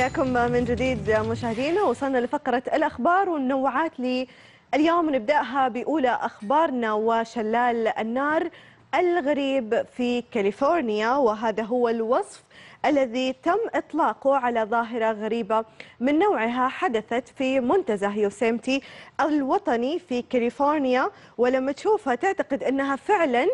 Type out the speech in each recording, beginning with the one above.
حياكم من جديد مشاهدينا. وصلنا لفقرة الأخبار والمنوعات اليوم نبدأها بأولى أخبارنا وشلال النار الغريب في كاليفورنيا وهذا هو الوصف الذي تم إطلاقه على ظاهرة غريبة. من نوعها حدثت في منتزه يوسيمتي الوطني في كاليفورنيا ولما تشوفها تعتقد أنها فعلا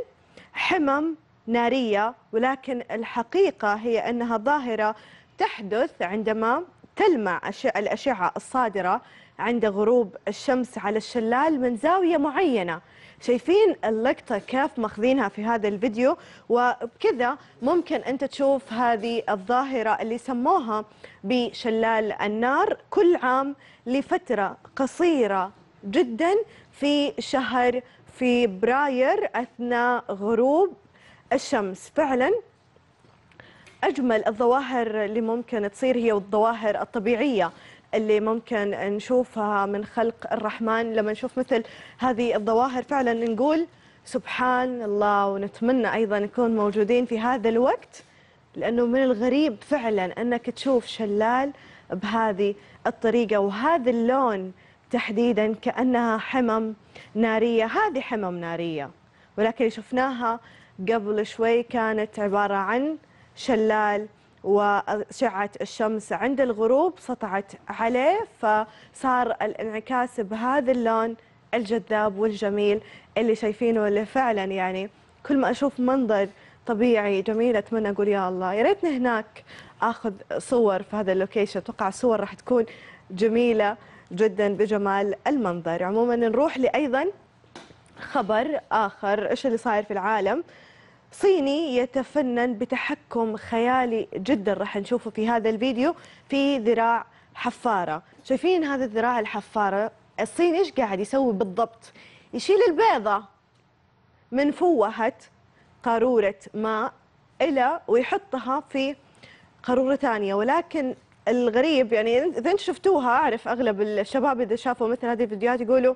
حمم نارية ولكن الحقيقة هي أنها ظاهرة تحدث عندما تلمع الأشعة الصادرة عند غروب الشمس على الشلال من زاوية معينة. شايفين اللقطة كيف ماخذينها في هذا الفيديو؟ وبكذا ممكن أنت تشوف هذه الظاهرة اللي سموها بشلال النار كل عام لفترة قصيرة جدا في شهر فبراير أثناء غروب الشمس. فعلا أجمل الظواهر اللي ممكن تصير هي الظواهر الطبيعية اللي ممكن نشوفها من خلق الرحمن. لما نشوف مثل هذه الظواهر فعلا نقول سبحان الله ونتمنى أيضا نكون موجودين في هذا الوقت لأنه من الغريب فعلا أنك تشوف شلال بهذه الطريقة وهذا اللون تحديدا كأنها حمم نارية. هذه حمم نارية ولكن شفناها قبل شوي كانت عبارة عن شلال وأشعة الشمس. عند الغروب سطعت عليه فصار الانعكاس بهذا اللون الجذاب والجميل اللي شايفينه اللي فعلا يعني كل ما أشوف منظر طبيعي جميل أتمنى أقول يا الله. يا ريتني هناك أخذ صور في هذا اللوكيشن. أتوقع الصور راح تكون جميلة جدا بجمال المنظر. عموما نروح لأيضا خبر آخر. إيش اللي صاير في العالم؟ صيني يتفنن بتحكم خيالي جدا. راح نشوفه في هذا الفيديو في ذراع حفارة. شايفين هذا الذراع الحفارة؟ الصيني إيش قاعد يسوي بالضبط؟ يشيل البيضة من فوهة قارورة ماء إلى ويحطها في قارورة ثانية. ولكن الغريب يعني إذا أنت شفتوها أعرف أغلب الشباب إذا شافوا مثل هذه الفيديوهات يقولوا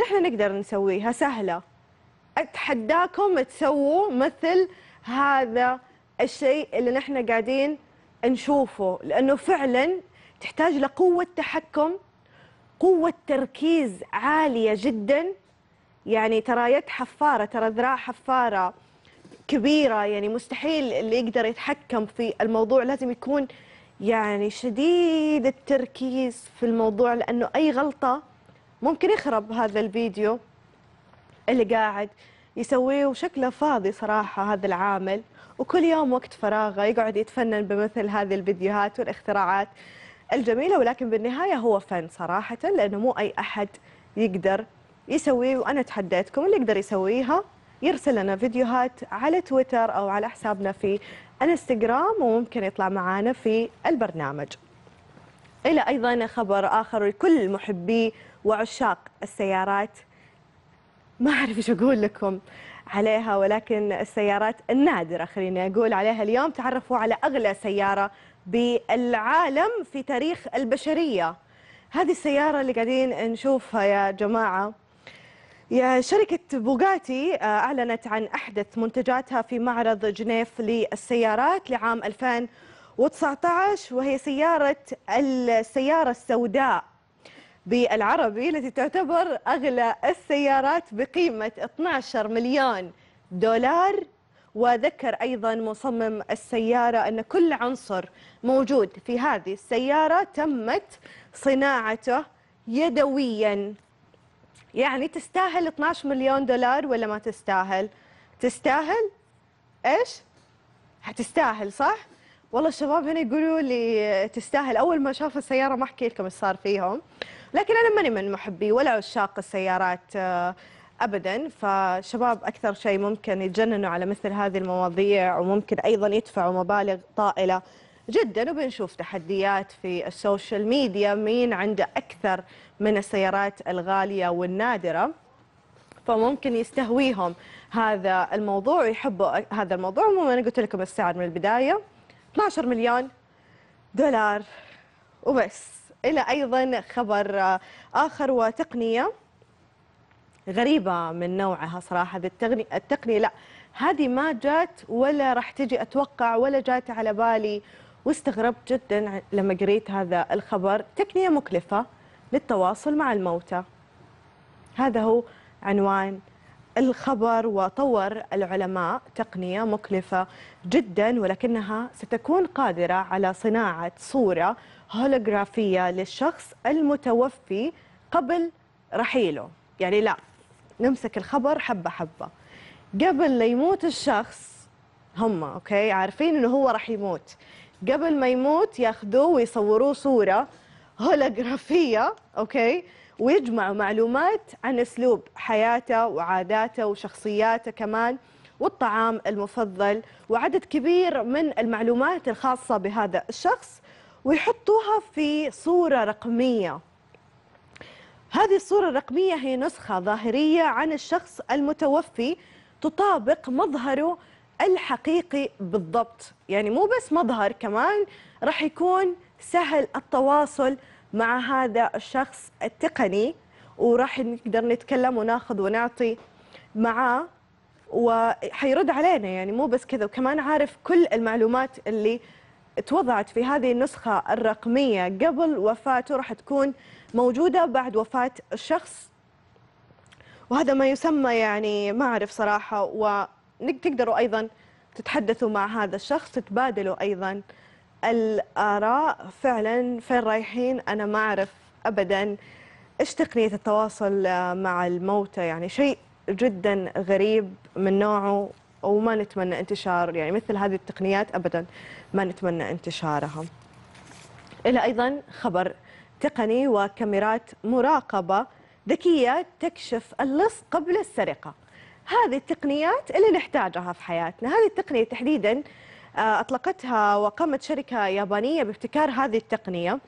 نحن نقدر نسويها سهلة. أتحداكم تسووا مثل هذا الشيء اللي نحن قاعدين نشوفه لأنه فعلا تحتاج لقوة تحكم قوة تركيز عالية جدا. يعني ترى يد حفارة ترى ذراع حفارة كبيرة يعني مستحيل اللي يقدر يتحكم في الموضوع لازم يكون يعني شديد التركيز في الموضوع لأنه أي غلطة ممكن يخرب هذا الفيديو. اللي قاعد يسويه وشكله فاضي صراحة هذا العامل. وكل يوم وقت فراغه يقعد يتفنن بمثل هذه الفيديوهات والاختراعات الجميلة. ولكن بالنهاية هو فن صراحة لأنه مو أي أحد يقدر يسويه. وأنا تحديتكم اللي يقدر يسويها يرسل لنا فيديوهات على تويتر أو على حسابنا في انستغرام وممكن يطلع معانا في البرنامج. إلى أيضا خبر آخر لكل محبي وعشاق السيارات. ما أعرف إيش أقول لكم عليها ولكن السيارات النادرة خليني أقول عليها اليوم. تعرفوا على أغلى سيارة بالعالم في تاريخ البشرية. هذه السيارة اللي قاعدين نشوفها يا جماعة. يا شركة بوغاتي أعلنت عن أحدث منتجاتها في معرض جنيف للسيارات لعام 2019 وهي سيارة السيارة السوداء. بالعربي التي تعتبر أغلى السيارات بقيمة 12 مليون دولار. وذكر أيضا مصمم السيارة أن كل عنصر موجود في هذه السيارة تمت صناعته يدويا. يعني تستاهل 12 مليون دولار ولا ما تستاهل؟ تستاهل؟ إيش؟ هتستاهل صح؟ والله الشباب هنا يقولوا لي تستاهل. أول ما شافوا السيارة ما أحكي لكم إيش صار فيهم. لكن أنا ماني من محبي ولا عشاق السيارات آه، ابدا. فشباب أكثر شيء ممكن يتجننوا على مثل هذه المواضيع وممكن أيضا يدفعوا مبالغ طائلة جدا. وبنشوف تحديات في السوشيال ميديا مين عنده أكثر من السيارات الغالية والنادرة. فممكن يستهويهم هذا الموضوع ويحبوا هذا الموضوع. عموما أنا قلت لكم السعر من البداية 12 مليون دولار وبس. إلى أيضا خبر آخر وتقنية غريبة من نوعها صراحة هذه التقنية. لا هذه ما جات ولا راح تجي أتوقع ولا جات على بالي واستغربت جدا لما قريت هذا الخبر. تقنية مكلفة للتواصل مع الموتى. هذا هو عنوان الخبر وطور العلماء تقنية مكلفة جدا ولكنها ستكون قادرة على صناعة صورة هولوغرافية للشخص المتوفي قبل رحيله. يعني لا نمسك الخبر حبة حبة. قبل لا يموت الشخص هم okay عارفين إنه هو راح يموت. قبل ما يموت ياخذوه ويصوروه صورة هولوغرافية okay ويجمعوا معلومات عن أسلوب حياته وعاداته وشخصياته كمان والطعام المفضل وعدد كبير من المعلومات الخاصة بهذا الشخص ويحطوها في صورة رقمية. هذه الصورة الرقمية هي نسخة ظاهرية عن الشخص المتوفي تطابق مظهره الحقيقي بالضبط. يعني مو بس مظهر كمان راح يكون سهل التواصل مع هذا الشخص التقني وراح نقدر نتكلم وناخذ ونعطي معاه وحيرد علينا يعني مو بس كذا. وكمان عارف كل المعلومات اللي توضعت في هذه النسخة الرقمية قبل وفاته راح تكون موجودة بعد وفاة الشخص. وهذا ما يسمى يعني ما أعرف صراحة وتقدروا أيضا تتحدثوا مع هذا الشخص تتبادلوا أيضا الآراء فعلا فين رايحين؟ أنا ما أعرف أبدا إيش تقنية التواصل مع الموتى؟ يعني شيء جدا غريب من نوعه وما نتمنى انتشار يعني مثل هذه التقنيات أبدا ما نتمنى انتشارها. إلى أيضا خبر تقني وكاميرات مراقبة ذكية تكشف اللص قبل السرقة. هذه التقنيات اللي نحتاجها في حياتنا. هذه التقنية تحديدا أطلقتها وقامت شركة يابانية بابتكار هذه التقنية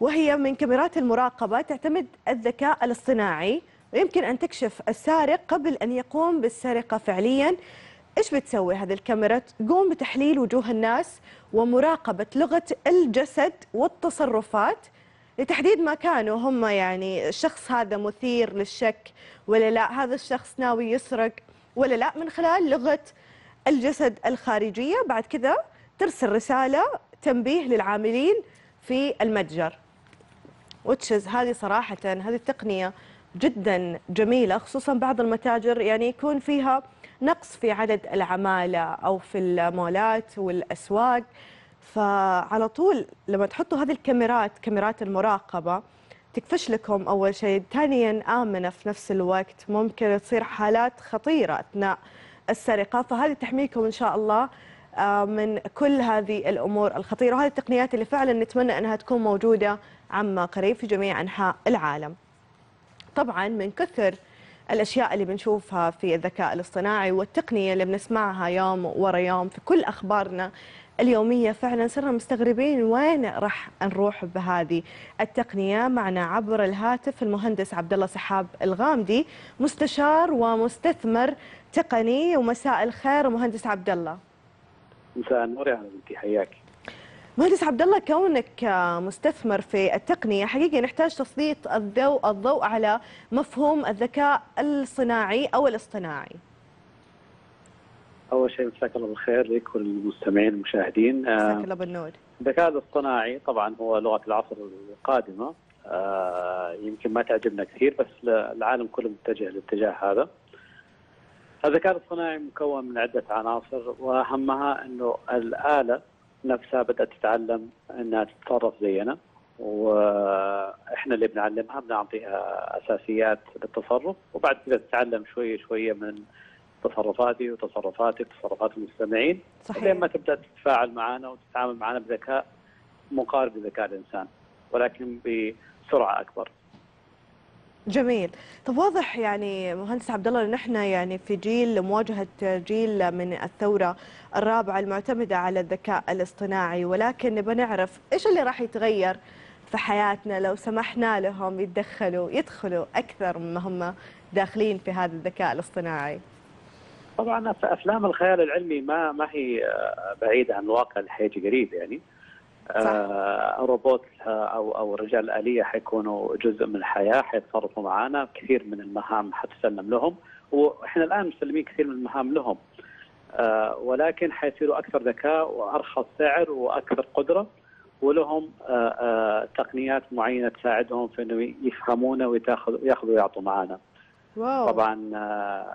وهي من كاميرات المراقبة تعتمد الذكاء الاصطناعي ويمكن أن تكشف السارق قبل أن يقوم بالسرقة فعليا. إيش بتسوي هذه الكاميرا؟ تقوم بتحليل وجوه الناس ومراقبة لغة الجسد والتصرفات لتحديد ما كانوا هم يعني الشخص هذا مثير للشك ولا لا؟ هذا الشخص ناوي يسرق ولا لا؟ من خلال لغة الجسد الخارجية. بعد كذا ترسل رسالة تنبيه للعاملين في المتجر. وتشز هذه صراحة هذه التقنية جدا جميلة خصوصا بعض المتاجر يعني يكون فيها نقص في عدد العمالة أو في المولات والأسواق. فعلى طول لما تحطوا هذه الكاميرات كاميرات المراقبة تكفش لكم أول شيء. ثانيا آمنة في نفس الوقت. ممكن تصير حالات خطيرة أثناء السرقة فهذه تحميكم إن شاء الله آه، من كل هذه الأمور الخطيرة. وهذه التقنيات اللي فعلا نتمنى أنها تكون موجودة عما قريب في جميع أنحاء العالم. طبعا من كثر الأشياء اللي بنشوفها في الذكاء الاصطناعي والتقنية اللي بنسمعها يوم ورا يوم في كل أخبارنا اليومية فعلا صرنا مستغربين وين راح نروح بهذه التقنية. معنا عبر الهاتف المهندس عبد الله سحاب الغامدي مستشار ومستثمر تقني. ومساء الخير مهندس عبد الله مساء النور يا بنتي حياك. مهندس عبد الله كونك مستثمر في التقنية حقيقه نحتاج تسليط الضوء الضوء على مفهوم الذكاء الصناعي أو الاصطناعي. أول شيء مساك الله بالخير لك والمستمعين المشاهدين. مساك الله بالنور. الذكاء الاصطناعي طبعا هو لغة العصر القادمة آه يمكن ما تعجبنا كثير بس العالم كله متجه للاتجاه هذا. الذكاء الاصطناعي مكون من عدة عناصر وأهمها إنه الآلة نفسها بدأت تتعلم إنها تتصرف زينا وإحنا اللي بنعلمها بنعطيها أساسيات للتصرف وبعد كذا تتعلم شوية شوية من تصرفاتي وتصرفاتك وتصرفات المستمعين. صحيح. لين ما تبدأ تتفاعل معنا وتتعامل معنا بذكاء مقارب لذكاء الإنسان ولكن بسرعة أكبر. جميل. طب واضح يعني مهندس عبد الله إن إحنا يعني في جيل مواجهة جيل من الثورة الرابعة المعتمدة على الذكاء الاصطناعي ولكن نبغى نعرف إيش اللي راح يتغير في حياتنا لو سمحنا لهم يتدخلوا يدخلوا أكثر مما هم داخلين في هذا الذكاء الاصطناعي؟ طبعا في أفلام الخيال العلمي ما ما هي بعيدة عن الواقع اللي حيجي قريب يعني. آه روبوت أو أو رجال آلية حيكونوا جزء من الحياة حيتصرفوا معنا كثير من المهام حتسلم لهم. وإحنا الآن مسلمين كثير من المهام لهم. آه، ولكن حيصيروا أكثر ذكاء وأرخص سعر وأكثر قدرة. ولهم آه، آه، تقنيات معينة تساعدهم في إنه يفهمونا وياخذوا ياخذوا ويعطوا معنا. واو. طبعا آه،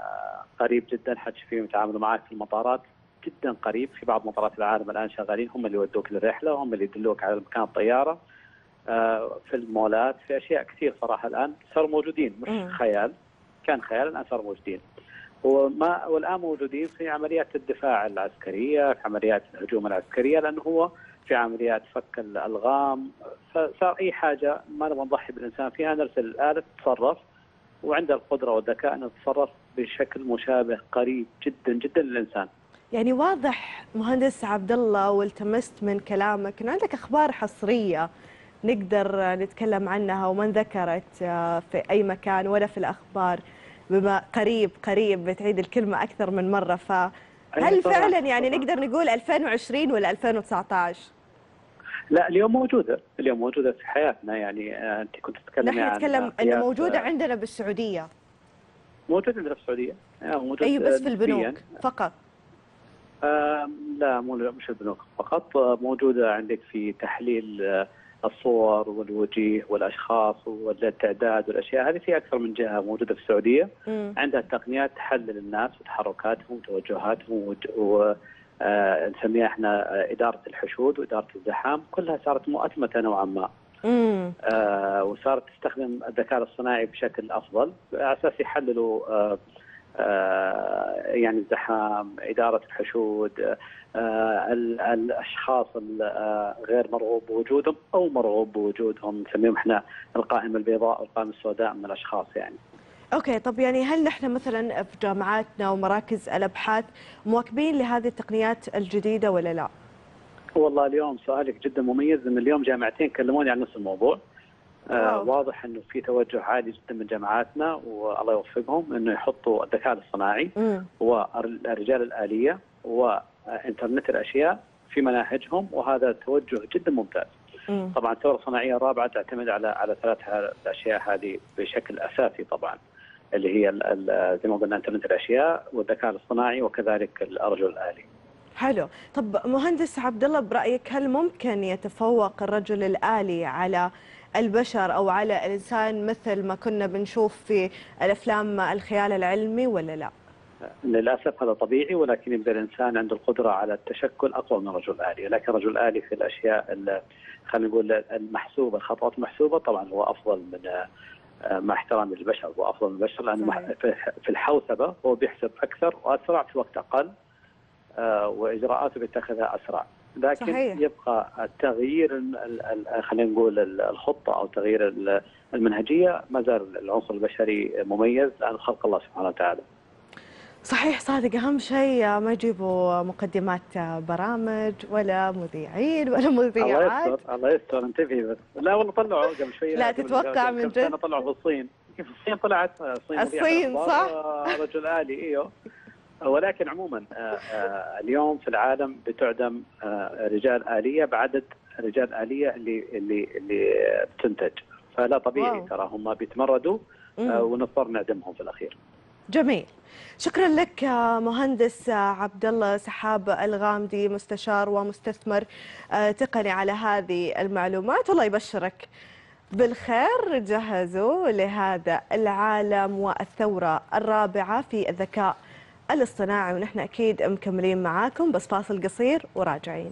قريب جدا حتشوفيهم يتعاملوا معك في المطارات؟ جدا قريب في بعض مطارات العالم الآن شغالين هم اللي يودوك للرحلة هم اللي يدلوك على مكان الطياره آه، في المولات في أشياء كثير صراحة الآن صاروا موجودين مش مم. خيال كان خيال الآن صاروا موجودين. وما والآن موجودين في عمليات الدفاع العسكرية في عمليات الهجوم العسكرية لأنه هو في عمليات فك الألغام فصار أي حاجة ما نبغى نضحي بالإنسان فيها نرسل الآلة تتصرف. وعندها القدرة والذكاء انها تتصرف بشكل مشابه قريب جدا جدا للإنسان. يعني واضح مهندس عبد الله والتمست من كلامك إنه عندك أخبار حصرية نقدر نتكلم عنها وما انذكرت آه، في أي مكان ولا في الأخبار بما قريب قريب بتعيد الكلمة أكثر من مرة فهل. فعلا يعني نقدر نقول 2020 ولا 2019 لا اليوم موجودة، اليوم موجودة في حياتنا يعني آه، أنت كنت تتكلمي نحن عن نتكلم إنه موجودة آه، عندنا بالسعودية. موجود عندنا في السعودية. آه، موجود اي بس في البنوك. فقط. آه، لا مو مش البنوك فقط. موجودة عندك في تحليل الصور والوجيه والأشخاص والتعداد والأشياء. هذه في أكثر من جهة موجودة في السعودية. مم. عندها تقنيات تحلل الناس وتحركاتهم وتوجهاتهم نسميها إحنا آه، إدارة الحشود وإدارة الزحام كلها صارت مؤتمتة نوعا ما. آه، وصارت تستخدم الذكاء الاصطناعي بشكل أفضل على أساس يحللوا آه، آه، يعني الزحام، إدارة الحشود، آه، ال- الأشخاص الغير مرغوب بوجودهم أو مرغوب بوجودهم نسميهم إحنا القائمه البيضاء والقائمه السوداء من الأشخاص يعني. أوكي طب يعني هل نحن مثلا في جامعاتنا ومراكز الأبحاث مواكبين لهذه التقنيات الجديدة ولا لا؟ والله اليوم سؤالك جدا مميز ان اليوم جامعتين كلموني عن نفس الموضوع. آه. واضح إنه في توجه عالي جدا من جامعاتنا والله يوفقهم إنه يحطوا الذكاء الاصطناعي. والرجال الآلية وإنترنت الأشياء في مناهجهم وهذا توجه جدا ممتاز مم. طبعا الثورة الصناعية الرابعة تعتمد على على ثلاث الأشياء هذه بشكل أساسي طبعا اللي هي زي ما قلنا انترنت الأشياء والذكاء الاصطناعي وكذلك الرجل الآلي. حلو طب مهندس عبد الله برأيك هل ممكن يتفوق الرجل الآلي على البشر أو على الإنسان مثل ما كنا بنشوف في الأفلام الخيال العلمي ولا لا؟ للأسف هذا طبيعي ولكن يبقى الإنسان عنده القدرة على التشكل أقوى من الرجل الآلي، لكن الرجل الآلي في الأشياء ال- خلينا نقول المحسوبة الخطوات المحسوبة طبعا هو أفضل من مع احترامي للبشر هو افضل من البشر لأنه. في- الحوسبة هو بيحسب أكثر وأسرع في وقت أقل آه، وإجراءاته بيتخذها أسرع. لكن صحيح. يبقى ال- ال- خلينا نقول ال- الخطة أو تغيير ال- المنهجية ما زال العنصر البشري مميز لأنه خلق الله سبحانه وتعالى. صحيح صادق أهم شيء ما يجيبوا مقدمات برامج ولا مذيعين ولا الله مذيعات يستر الله يستر انتبهي بس لا والله طلعوا قبل شوية لا تتوقع من جد؟ طلعوا في الصين في الصين طلعت الصين مذيعة الصين، الأخبار، صح؟ آه، رجل آلي إيوه ولكن عموما آه، آه، اليوم في العالم بتعدم آه، رجال آلية بعدد رجال آلية اللي اللي اللي بتنتج فلا طبيعي. ترى هم بيتمردوا آه،. ونضطر نعدمهم في الأخير جميل. شكرا لك آه، مهندس آه، عبد الله سحاب الغامدي مستشار ومستثمر آه، تقني على هذه المعلومات. والله يبشرك بالخير. جهزوا لهذا العالم والثورة الرابعة في الذكاء الاصطناعي ونحن أكيد مكملين معاكم. بس فاصل قصير وراجعين.